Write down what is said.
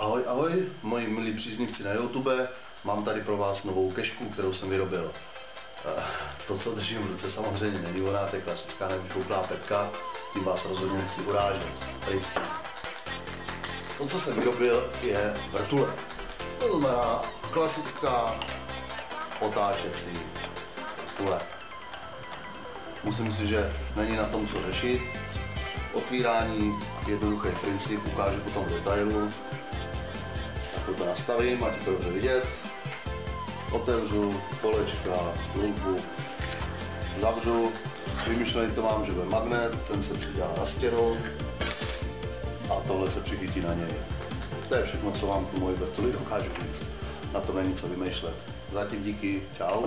Ahoj, ahoj, moji milí příznivci na YouTube. Mám tady pro vás novou kešku, kterou jsem vyrobil. Eh, To, co držím v ruce, samozřejmě není ona, to je klasická nevyfouklá pepka, tím vás rozhodně nechci urážet. Prejstí. To, co jsem vyrobil, je vrtule. To znamená klasická otáčecí vrtule. Musím si, že není na tom co řešit. Otvírání, jednoduchý princip, ukážu potom v detailu. To nastavím, ať to dobře vidět. Otevřu kolečka, lupu, zavřu. Vymyšlený to mám, že bude magnet, ten se přidělá na stěnu a tohle se přichytí na něj. To je všechno, co vám tu moji vrtuli dokážu říct. Na to není co vymýšlet. Zatím díky, čau.